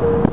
you